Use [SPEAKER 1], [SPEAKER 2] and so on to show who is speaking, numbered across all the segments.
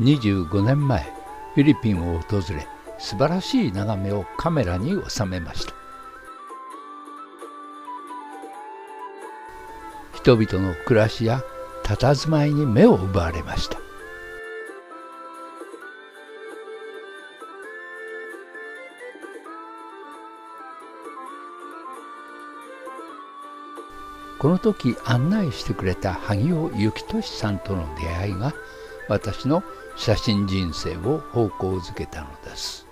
[SPEAKER 1] 25年前フィリピンを訪れ素晴らしい眺めをカメラに収めました。人々の暮らしや佇まいに目を奪われました。この時案内してくれた萩尾幸俊さんとの出会いが私の写真人生を方向づけたのです。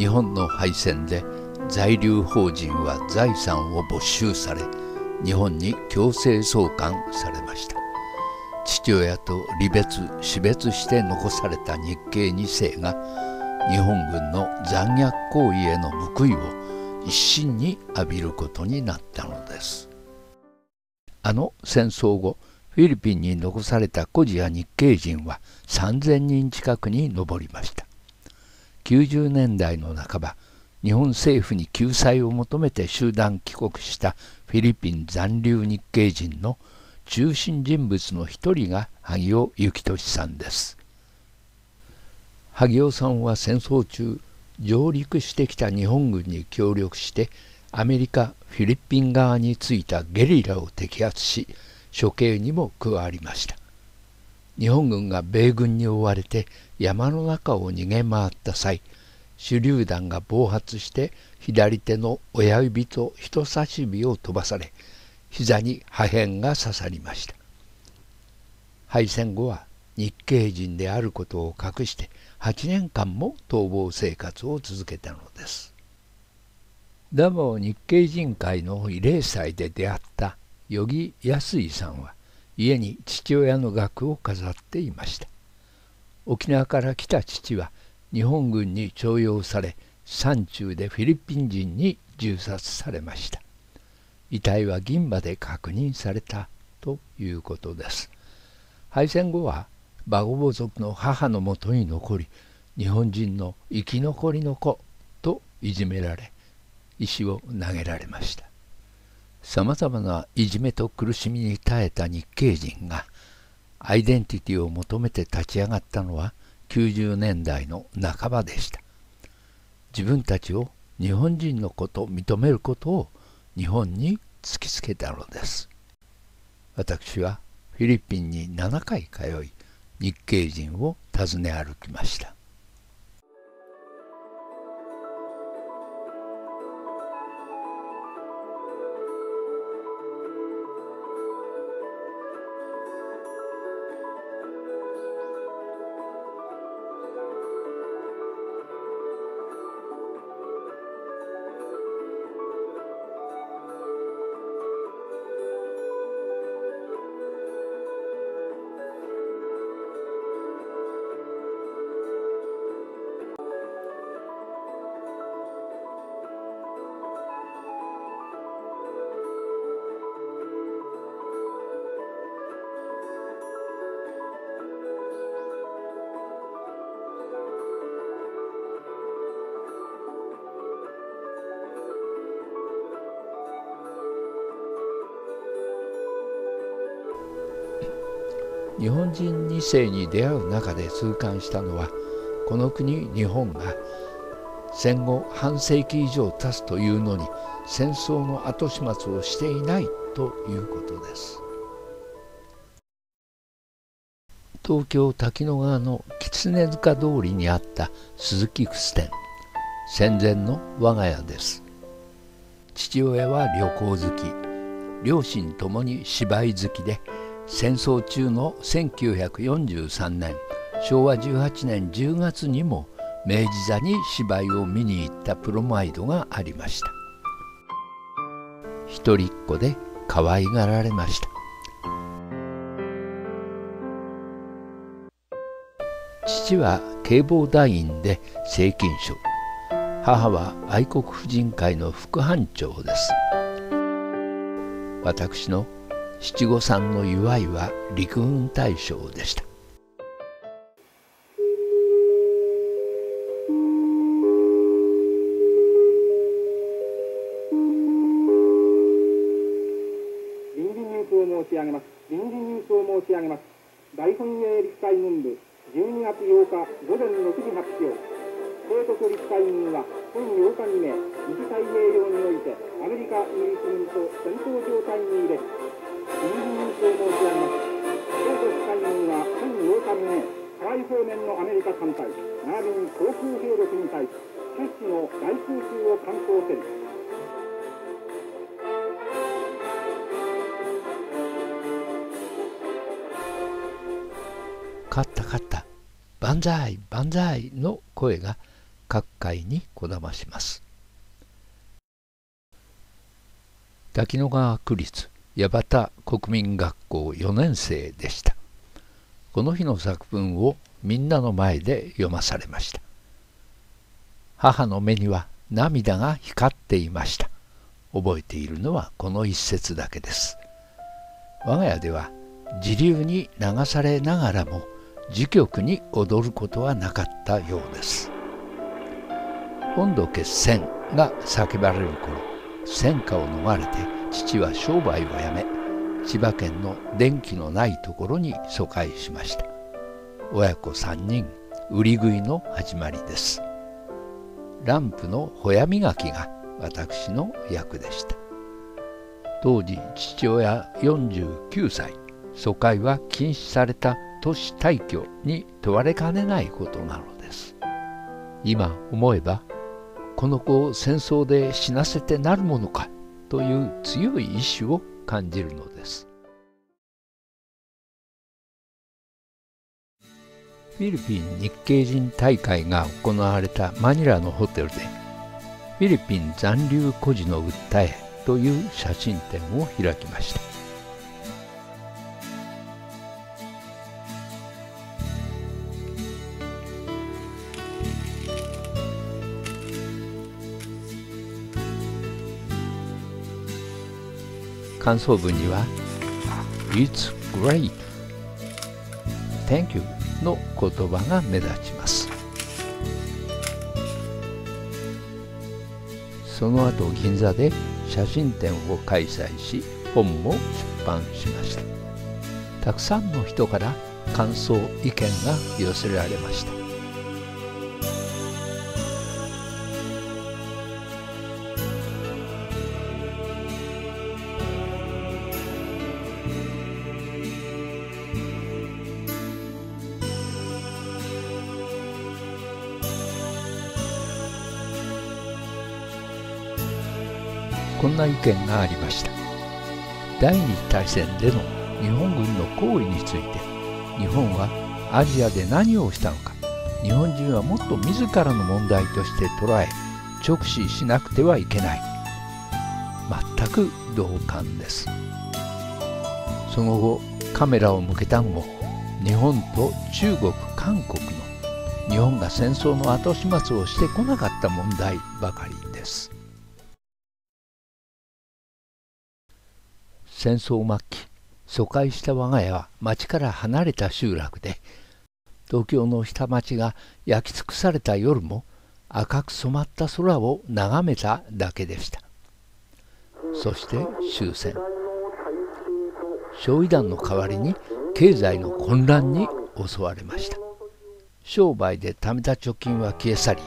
[SPEAKER 1] 日本の敗戦で在留邦人は財産を没収され日本に強制送還されました。父親と離別死別して残された日系2世が日本軍の残虐行為への報いを一身に浴びることになったのです。あの戦争後フィリピンに残された孤児や日系人は3,000人近くに上りました。90年代の半ば日本政府に救済を求めて集団帰国したフィリピン残留日系人の中心人物の一人が萩尾幸俊さんです。萩尾さんは戦争中上陸してきた日本軍に協力してアメリカフィリピン側についたゲリラを摘発し処刑にも加わりました。日本軍が米軍に追われて山の中を逃げ回った際手榴弾が暴発して左手の親指と人差し指を飛ばされ膝に破片が刺さりました。敗戦後は日系人であることを隠して8年間も逃亡生活を続けたのです。ダボ日系人会の慰霊祭で出会った与木康井さんは家に父親の額を飾っていました。沖縄から来た父は日本軍に徴用され山中でフィリピン人に銃殺されました。遺体は銀歯で確認されたということです。敗戦後はバゴボ族の母のもとに残り日本人の生き残りの子といじめられ石を投げられました。さまざまないじめと苦しみに耐えた日系人がアイデンティティを求めて立ち上がったのは90年代の半ばでした。自分たちを日本人の子と認めることを日本に突きつけたのです。私はフィリピンに7回通い日系人を訪ね歩きました。日本人2世に出会う中で痛感したのはこの国日本が戦後半世紀以上経つというのに戦争の後始末をしていないということです。東京滝野川の狐塚通りにあった鈴木楠店。戦前の我が家です。父親は旅行好き。両親ともに芝居好きで戦争中の1943年昭和18年10月にも明治座に芝居を見に行ったプロマイドがありました。一人っ子で可愛がられました。父は警防団員で正金賞母は愛国婦人会の副班長です。私の七五三の祝いは陸軍大将でした。
[SPEAKER 2] 臨時ニュースを申し上げます。臨時ニュースを申し上げます。大本営陸海軍部12月8日午前6時発表帝国陸海軍は本8日未明西太平洋においてアメリカイギリス軍と戦闘状態に入れ臨時ニュースを申し上げます帝国海軍は本8日未明ハワイ方面のアメリカ艦隊並びに航空兵力に対し決死の大空襲を敢行せり
[SPEAKER 1] 勝った勝った万歳万歳の声が各界にこだまします滝野川区立八幡国民学校4年生でした。この日の作文をみんなの前で読まされました。母の目には涙が光っていました。覚えているのはこの一節だけです。我が家では自流に流されながらも自局に踊ることはなかったようです。本土決戦が叫ばれる頃戦火を逃れて父は商売をやめ千葉県の電気のないところに疎開しました。親子3人売り食いの始まりです。ランプのほや磨きが私の役でした。当時父親49歳。疎開は禁止された都市退去に問われかねないことなのです。今思えばこの子を戦争で死なせてなるものかという強い意志を感じるのです。フィリピン日系人大会が行われたマニラのホテルでフィリピン残留孤児の訴えという写真展を開きました。感想文には「It's great」「Thank you」の言葉が目立ちます。その後銀座で写真展を開催し本も出版しました。たくさんの人から感想意見が寄せられました。な意見がありました。第二次大戦での日本軍の行為について日本はアジアで何をしたのか日本人はもっと自らの問題として捉え直視しなくてはいけない。全く同感です。その後カメラを向けたのも日本と中国韓国の日本が戦争の後始末をしてこなかった問題ばかりです。戦争末期疎開した我が家は町から離れた集落で東京の下町が焼き尽くされた夜も赤く染まった空を眺めただけでした。そして終戦。焼夷弾の代わりに経済の混乱に襲われました。商売で貯めた貯金は消え去り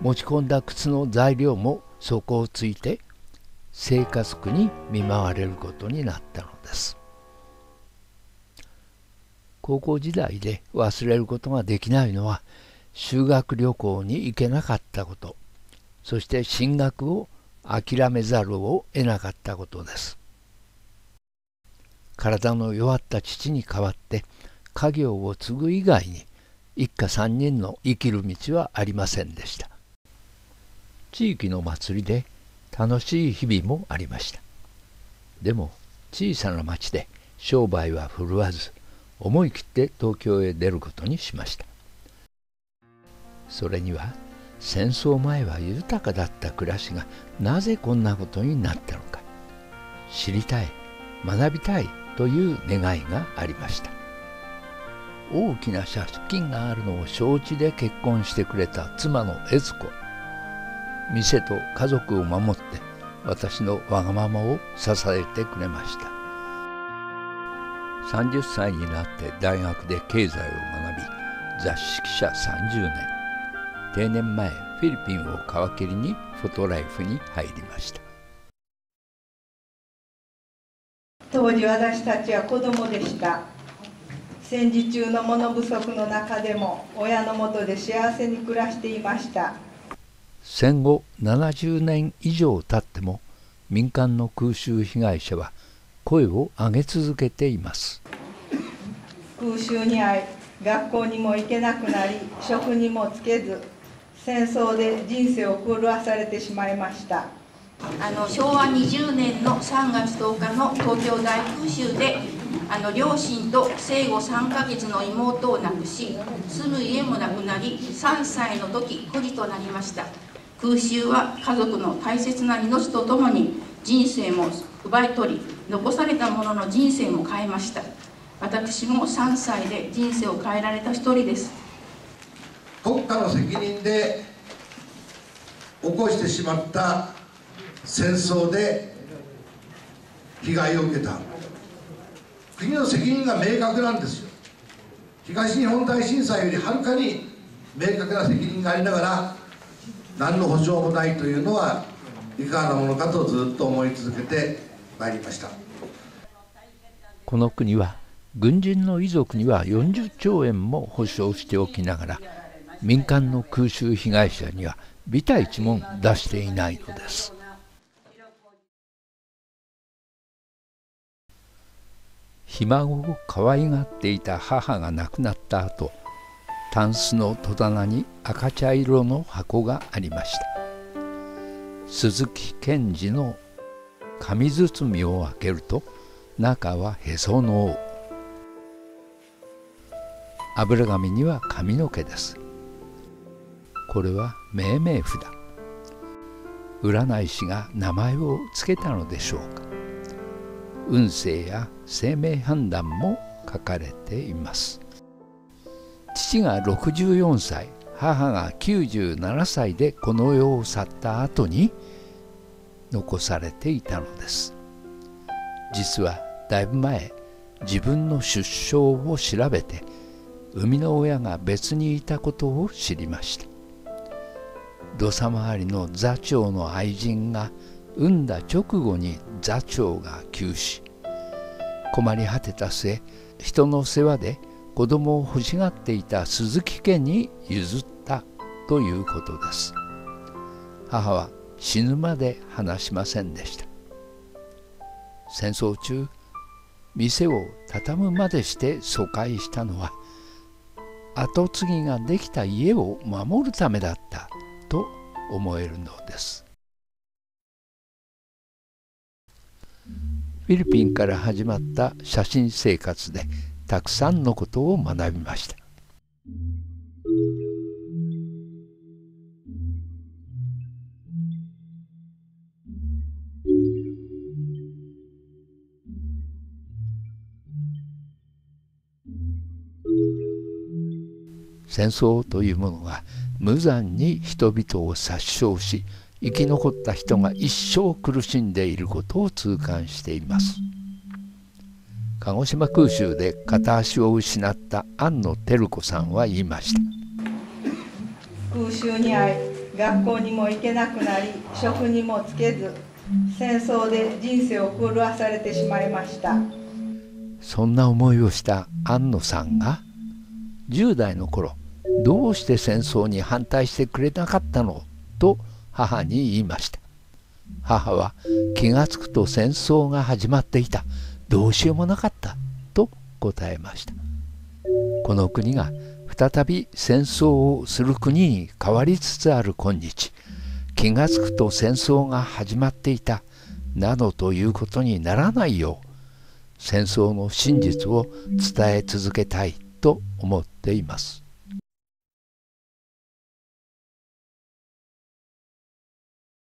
[SPEAKER 1] 持ち込んだ靴の材料も底をついて生活苦に見舞われることになったのです。高校時代で忘れることができないのは修学旅行に行けなかったこと。そして進学を諦めざるを得なかったことです。体の弱った父に代わって家業を継ぐ以外に一家三人の生きる道はありませんでした。地域の祭りで楽しい日々もありました。でも小さな町で商売は振るわず思い切って東京へ出ることにしました。それには戦争前は豊かだった暮らしがなぜこんなことになったのか。知りたい学びたいという願いがありました。大きな借金があるのを承知で結婚してくれた妻の悦子。店と家族を守って私のわがままを支えてくれました。30歳になって大学で経済を学び雑誌記者30年。定年前フィリピンを皮切りにフォトライフに入りました。
[SPEAKER 3] 当時私たちは子供でした。戦時中の物不足の中でも親のもとで幸せに暮らしていました。
[SPEAKER 1] 戦後70年以上経っても民間の空襲被害者は声を上げ続けています。
[SPEAKER 3] 空襲に遭い学校にも行けなくなり職にもつけず戦争で人生を狂わされてしまいました。
[SPEAKER 4] あの昭和20年の3月10日の東京大空襲であの両親と生後3ヶ月の妹を亡くし住む家もなくなり3歳の時孤児となりました空襲は家族の大切な命とともに人生も奪い取り残された者の人生も変えました。私も3歳で人生を変えられた一人です。
[SPEAKER 5] 国家の責任で起こしてしまった戦争で被害を受けた。国の責任が明確なんですよ。東日本大震災よりはるかに明確な責任がありながら何の保証もないというのはいかがなものかとずっと思い続けてまいりました。
[SPEAKER 1] この国は軍人の遺族には40兆円も保証しておきながら民間の空襲被害者には微体一文出していないのです。ひ孫を可愛がっていた母が亡くなった後タンスの戸棚に赤茶色の箱がありました。鈴木健二の紙包みを開けると中はへその緒。油紙には髪の毛です。これは命名札。占い師が名前を付けたのでしょうか。運勢や生命判断も書かれています。父が64歳母が97歳でこの世を去った後に残されていたのです。実はだいぶ前自分の出生を調べて生みの親が別にいたことを知りました。土佐回りの座長の愛人が産んだ直後に座長が急死。困り果てた末人の世話で子供を欲しがっていた鈴木家に譲ったということです。母は死ぬまで話しませんでした。戦争中店を畳むまでして疎開したのは跡継ぎができた家を守るためだったと思えるのです。フィリピンから始まった写真生活でたくさんのことを学びました。戦争というものが無残に人々を殺傷し生き残った人が一生苦しんでいることを痛感しています。鹿児島空襲で片足を失った庵野照子さんは言いました。
[SPEAKER 3] 空襲に遭い学校にも行けなくなり職にもつけず戦争で人生を狂わされてしまいました。
[SPEAKER 1] そんな思いをした庵野さんが10代の頃どうして戦争に反対してくれなかったのと母に言いました。母は気がつくと戦争が始まっていたどうしようもなかったと答えました。この国が再び戦争をする国に変わりつつある今日。気がつくと戦争が始まっていたなどということにならないよう戦争の真実を伝え続けたいと思っています。